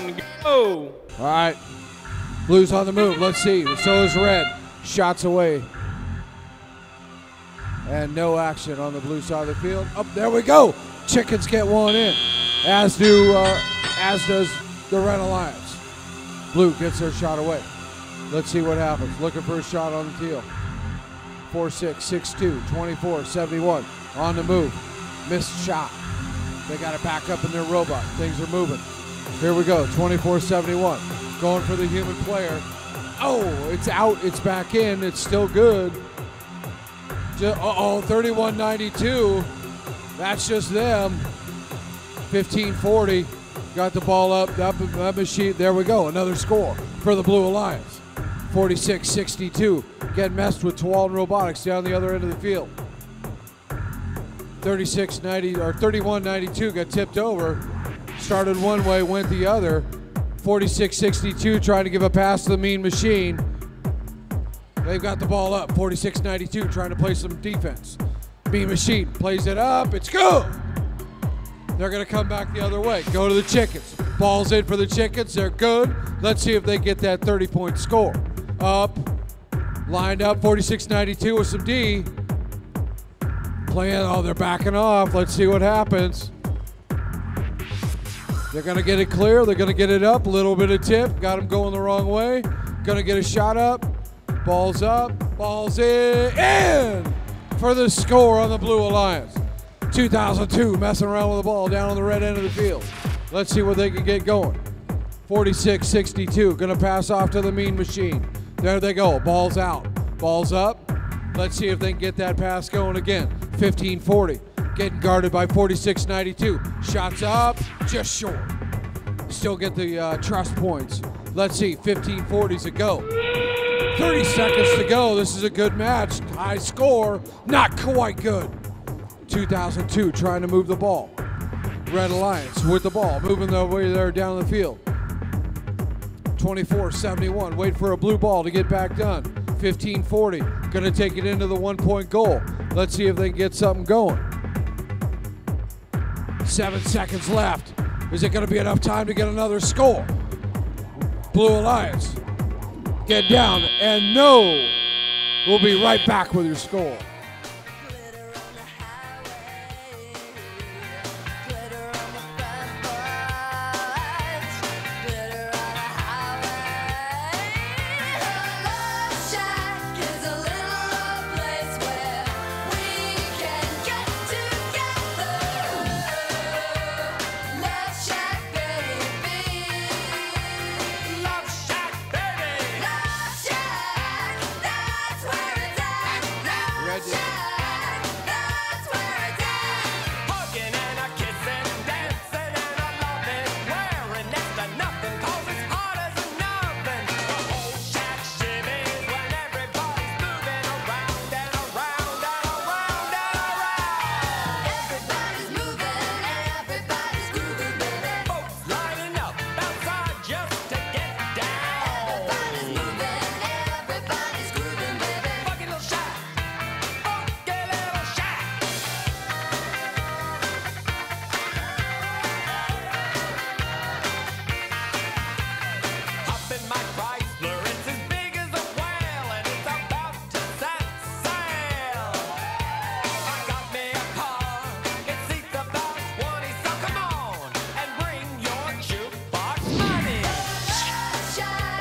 one, go. All right. Blues on the move. Let's see. So is red. Shots away. And no action on the blue side of the field. Up there we go. Chickens get one in. As do uh, as does the Red Alliance. Blue gets their shot away. Let's see what happens. Looking for a shot on the teal. 4 6, 6 2, 24, 71. On the move. Missed shot. They got it back up in their robot. Things are moving. Here we go. 24 71. Going for the human player. Oh, it's out. It's back in. It's still good. Uh oh, 31 92. That's just them. 1540. Got the ball up. That, that machine. There we go. Another score for the Blue Alliance. 46 62. Getting messed with Tualatin Robotics down the other end of the field. 36 90 or 31 92 got tipped over. Started one way, went the other. 46 62 trying to give a pass to the mean machine. They've got the ball up. 46 92 trying to play some defense. Mean machine plays it up. It's good. They're going to come back the other way. Go to the chickens. Ball's in for the chickens. They're good. Let's see if they get that 30 point score. Up. Lined up 46 92 with some D. Playing. Oh, they're backing off. Let's see what happens. They're going to get it clear. They're going to get it up. A little bit of tip. Got them going the wrong way. Going to get a shot up. Ball's up. Ball's in. In for the score on the Blue Alliance. 2002 messing around with the ball down on the red end of the field. Let's see what they can get going. 46 62. Going to pass off to the mean machine. There they go. Ball's out. Ball's up. Let's see if they can get that pass going again. 15 40. Getting guarded by 4692. Shots up. Just short. Still get the uh, truss points. Let's see. 15 40s to go. 30 seconds to go. This is a good match. High score. Not quite good. 2002 trying to move the ball. Red Alliance with the ball, moving the way there down the field. 24 71. Wait for a blue ball to get back done. 15 40. Going to take it into the one point goal. Let's see if they can get something going. Seven seconds left. Is it going to be enough time to get another score? Blue Alliance. Get down and no. We'll be right back with your score.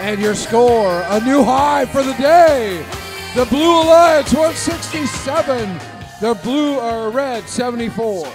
And your score, a new high for the day. The Blue Alliance 167, the Blue or Red 74.